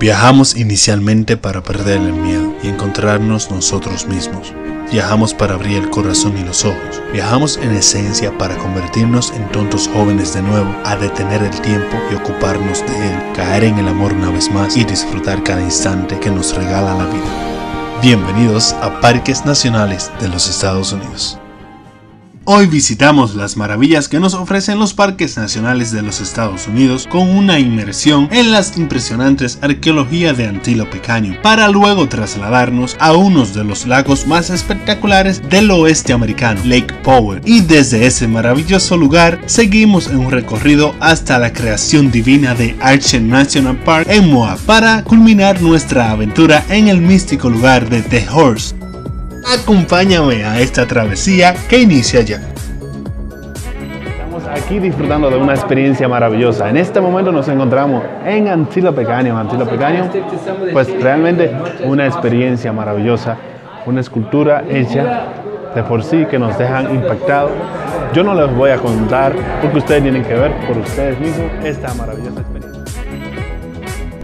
Viajamos inicialmente para perder el miedo y encontrarnos nosotros mismos. Viajamos para abrir el corazón y los ojos. Viajamos en esencia para convertirnos en tontos jóvenes de nuevo, a detener el tiempo y ocuparnos de él, caer en el amor una vez más y disfrutar cada instante que nos regala la vida. Bienvenidos a Parques Nacionales de los Estados Unidos. Hoy visitamos las maravillas que nos ofrecen los parques nacionales de los Estados Unidos con una inmersión en las impresionantes arqueología de Antílope Canyon para luego trasladarnos a uno de los lagos más espectaculares del oeste americano, Lake Powell. Y desde ese maravilloso lugar seguimos en un recorrido hasta la creación divina de Archer National Park en Moab para culminar nuestra aventura en el místico lugar de The Horse Acompáñame a esta travesía que inicia ya. Estamos aquí disfrutando de una experiencia maravillosa. En este momento nos encontramos en Antílope Canyon. Antílope Canyon, pues realmente una experiencia maravillosa, una escultura hecha de por sí que nos dejan impactados. Yo no les voy a contar porque ustedes tienen que ver por ustedes mismos esta maravillosa experiencia.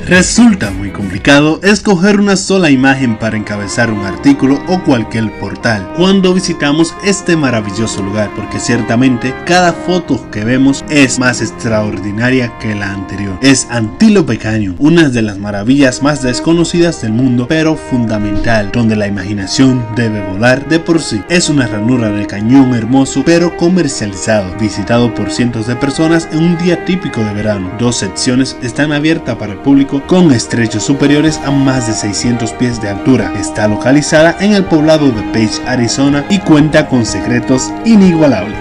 Resulta muy complicado escoger una sola imagen para encabezar un artículo o cualquier portal cuando visitamos este maravilloso lugar, porque ciertamente cada foto que vemos es más extraordinaria que la anterior. Es Antílope Canyon, una de las maravillas más desconocidas del mundo, pero fundamental, donde la imaginación debe volar de por sí. Es una ranura de cañón hermoso, pero comercializado, visitado por cientos de personas en un día típico de verano. Dos secciones están abiertas para el público con estrechos superiores a más de 600 pies de altura. Está localizada en el poblado de Page, Arizona y cuenta con secretos inigualables.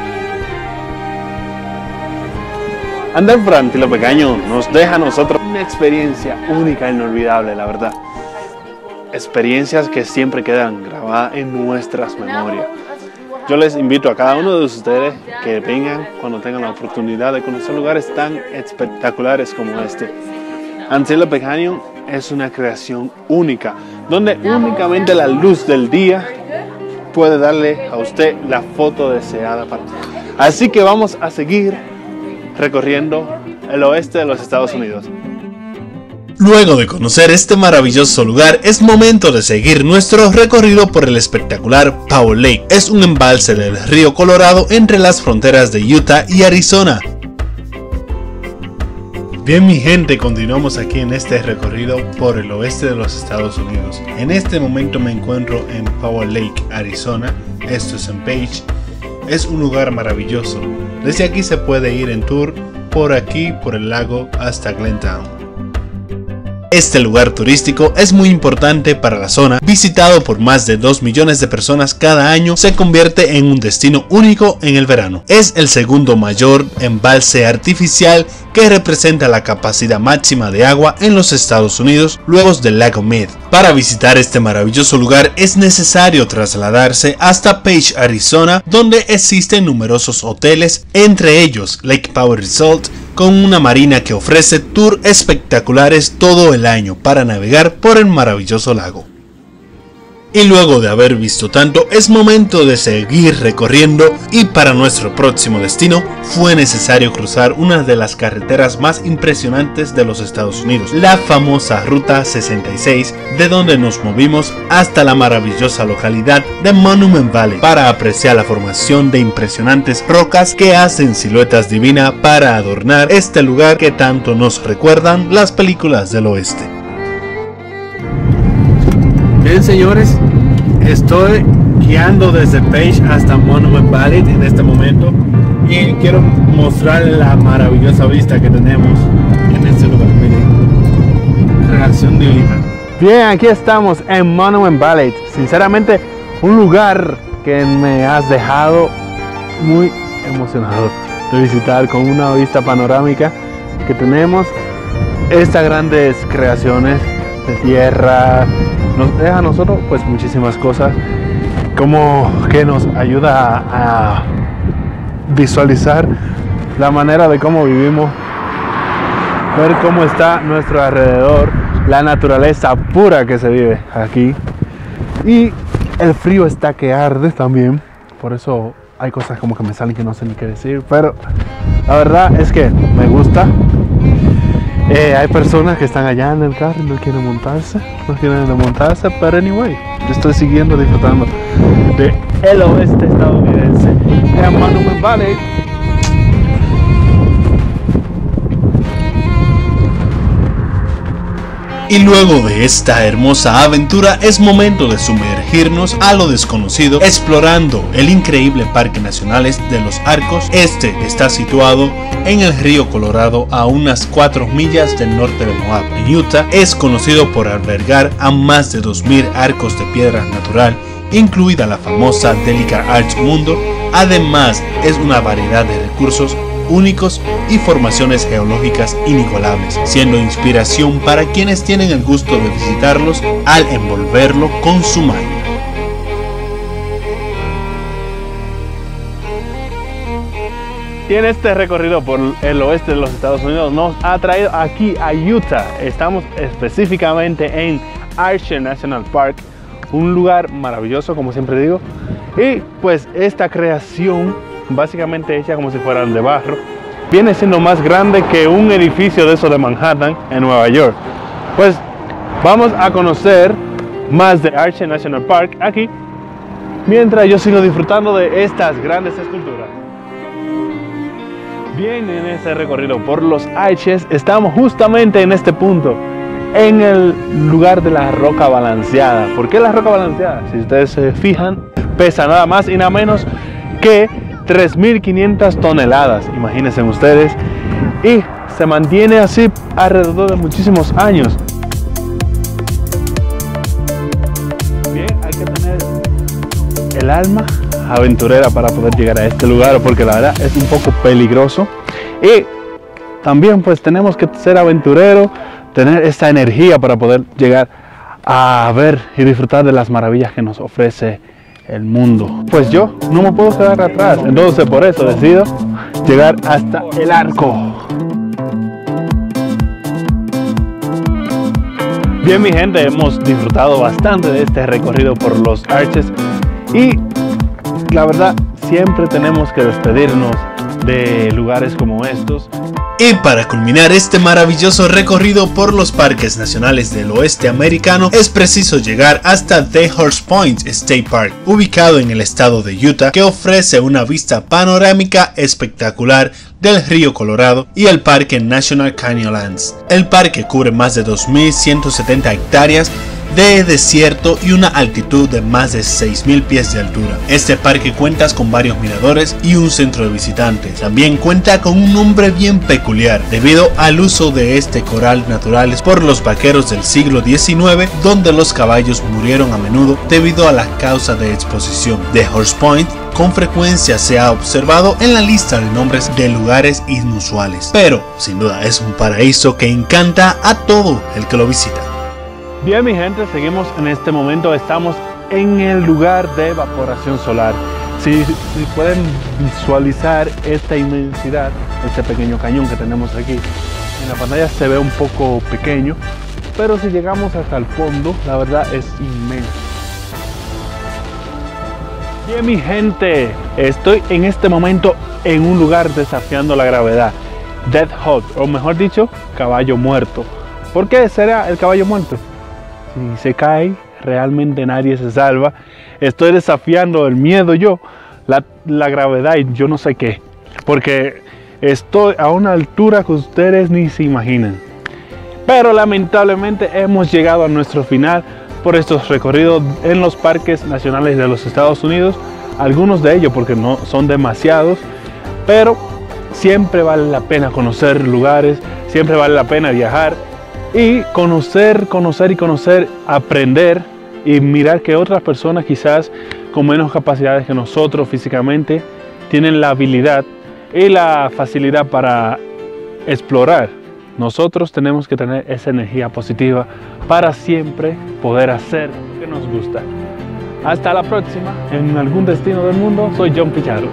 Andar por Antílope Pequeño nos deja a nosotros una experiencia única e inolvidable, la verdad. Experiencias que siempre quedan grabadas en nuestras memorias. Yo les invito a cada uno de ustedes que vengan cuando tengan la oportunidad de conocer lugares tan espectaculares como este. Antílope Canyon es una creación única, donde únicamente la luz del día puede darle a usted la foto deseada. Para... Así que vamos a seguir recorriendo el oeste de los Estados Unidos. Luego de conocer este maravilloso lugar, es momento de seguir nuestro recorrido por el espectacular Powell Lake. Es un embalse del río Colorado entre las fronteras de Utah y Arizona. Bien mi gente, continuamos aquí en este recorrido por el oeste de los Estados Unidos. En este momento me encuentro en Powell Lake, Arizona. Esto es en Page. Es un lugar maravilloso. Desde aquí se puede ir en tour por aquí, por el lago, hasta Glentown. Este lugar turístico es muy importante para la zona, visitado por más de 2 millones de personas cada año, se convierte en un destino único en el verano. Es el segundo mayor embalse artificial que representa la capacidad máxima de agua en los Estados Unidos luego del lago Mead. Para visitar este maravilloso lugar es necesario trasladarse hasta Page, Arizona, donde existen numerosos hoteles, entre ellos Lake Power Resort, con una marina que ofrece tours espectaculares todo el año para navegar por el maravilloso lago. Y luego de haber visto tanto, es momento de seguir recorriendo y para nuestro próximo destino fue necesario cruzar una de las carreteras más impresionantes de los Estados Unidos, la famosa Ruta 66, de donde nos movimos hasta la maravillosa localidad de Monument Valley para apreciar la formación de impresionantes rocas que hacen siluetas divinas para adornar este lugar que tanto nos recuerdan las películas del oeste. Bien, señores, estoy guiando desde Page hasta Monument Valley en este momento y quiero mostrarles la maravillosa vista que tenemos en este lugar. Miren, reacción divina. Bien, aquí estamos en Monument Valley. Sinceramente, un lugar que me has dejado muy emocionado de visitar con una vista panorámica que tenemos estas grandes creaciones de tierra, nos deja a nosotros pues muchísimas cosas. Como que nos ayuda a, visualizar la manera de cómo vivimos, ver cómo está nuestro alrededor, la naturaleza pura que se vive aquí. Y el frío está que arde también, por eso hay cosas como que me salen que no sé ni qué decir, pero la verdad es que me gusta Eh, hay personas que están allá en el carro y no quieren montarse, no quieren montarse, pero anyway, yo estoy siguiendo disfrutando de el oeste estadounidense Valley. Y luego de esta hermosa aventura es momento de sumergirnos a lo desconocido explorando el increíble Parque Nacional de los Arcos. Este está situado en el río Colorado a unas 4 millas del norte de Moab. En Utah es conocido por albergar a más de 2.000 arcos de piedra natural, incluida la famosa Delica Arch Mundo. Además es una variedad de recursos únicos y formaciones geológicas inigualables, siendo inspiración para quienes tienen el gusto de visitarlos al envolverlo con su magia. Y en este recorrido por el oeste de los Estados Unidos nos ha traído aquí a Utah. Estamos específicamente en Archer National Park, un lugar maravilloso como siempre digo. Y pues esta creación básicamente hecha como si fueran de barro, viene siendo más grande que un edificio de eso de Manhattan en Nueva York. Pues vamos a conocer más de Archer National Park aquí, mientras yo sigo disfrutando de estas grandes esculturas. Bien, en este recorrido por los Arches estamos justamente en este punto, en el lugar de la roca balanceada. ¿Por qué la roca balanceada? Si ustedes se fijan, pesa nada más y nada menos que 3.500 toneladas, imagínense ustedes, y se mantiene así alrededor de muchísimos años. Bien, hay que tener el alma aventurera para poder llegar a este lugar, porque la verdad es un poco peligroso. Y también pues tenemos que ser aventurero, tener esa energía para poder llegar a ver y disfrutar de las maravillas que nos ofrece el mundo. Pues yo no me puedo quedar atrás, entonces por eso decido llegar hasta el arco. Bien mi gente, hemos disfrutado bastante de este recorrido por los arches y la verdad siempre tenemos que despedirnos de lugares como estos y para culminar este maravilloso recorrido por los parques nacionales del oeste americano es preciso llegar hasta The Horse Point State Park, ubicado en el estado de Utah, que ofrece una vista panorámica espectacular del río Colorado y el Parque National Canyonlands. El parque cubre más de 2.170 hectáreas de desierto y una altitud de más de 6.000 pies de altura. Este parque cuenta con varios miradores y un centro de visitantes. También cuenta con un nombre bien peculiar debido al uso de este coral naturales por los vaqueros del siglo XIX donde los caballos murieron a menudo debido a la causa de exposición. The Horse Point con frecuencia se ha observado en la lista de nombres de lugares inusuales, pero sin duda es un paraíso que encanta a todo el que lo visita. Bien mi gente, seguimos en este momento, estamos en el lugar de evaporación solar. Si, pueden visualizar esta inmensidad, este pequeño cañón que tenemos aquí, en la pantalla se ve un poco pequeño, pero si llegamos hasta el fondo, la verdad es inmenso. Bien mi gente, estoy en este momento en un lugar desafiando la gravedad. Death Hot, o mejor dicho, caballo muerto. ¿Por qué será el caballo muerto? Si se cae, realmente nadie se salva. Estoy desafiando el miedo yo, la, la, gravedad y yo no sé qué. Porque estoy a una altura que ustedes ni se imaginan. Pero lamentablemente hemos llegado a nuestro final por estos recorridos en los parques nacionales de los Estados Unidos. Algunos de ellos porque no son demasiados. Pero siempre vale la pena conocer lugares, siempre vale la pena viajar y conocer, conocer y conocer, aprender y mirar que otras personas quizás con menos capacidades que nosotros físicamente tienen la habilidad y la facilidad para explorar. Nosotros tenemos que tener esa energía positiva para siempre poder hacer lo que nos gusta. Hasta la próxima en algún destino del mundo. Soy John Pichardo.